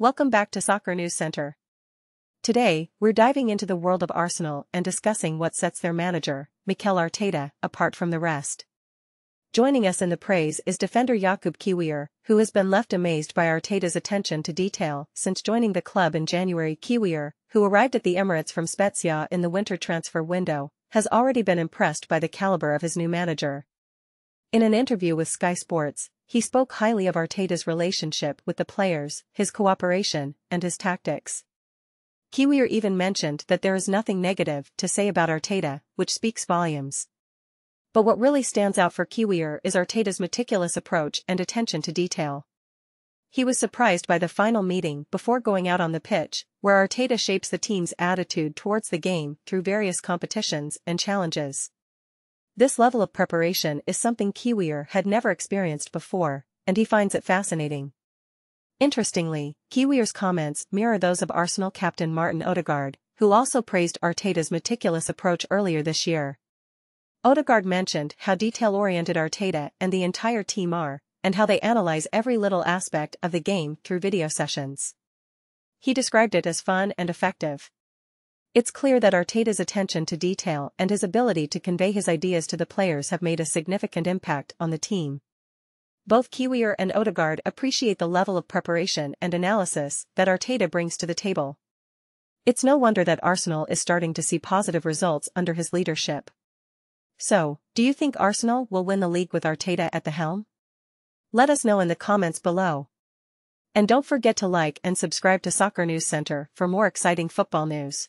Welcome back to Soccer News Center. Today, we're diving into the world of Arsenal and discussing what sets their manager, Mikel Arteta, apart from the rest. Joining us in the praise is defender Jakub Kiwior, who has been left amazed by Arteta's attention to detail since joining the club in January. Kiwior, who arrived at the Emirates from Spezia in the winter transfer window, has already been impressed by the caliber of his new manager. In an interview with Sky Sports, he spoke highly of Arteta's relationship with the players, his cooperation, and his tactics. Kiwior even mentioned that there is nothing negative to say about Arteta, which speaks volumes. But what really stands out for Kiwior is Arteta's meticulous approach and attention to detail. He was surprised by the final meeting before going out on the pitch, where Arteta shapes the team's attitude towards the game through various competitions and challenges. This level of preparation is something Kiwior had never experienced before, and he finds it fascinating. Interestingly, Kiwior's comments mirror those of Arsenal captain Martin Odegaard, who also praised Arteta's meticulous approach earlier this year. Odegaard mentioned how detail-oriented Arteta and the entire team are, and how they analyze every little aspect of the game through video sessions. He described it as fun and effective. It's clear that Arteta's attention to detail and his ability to convey his ideas to the players have made a significant impact on the team. Both Kiwior and Odegaard appreciate the level of preparation and analysis that Arteta brings to the table. It's no wonder that Arsenal is starting to see positive results under his leadership. So, do you think Arsenal will win the league with Arteta at the helm? Let us know in the comments below. And don't forget to like and subscribe to Soccer News Center for more exciting football news.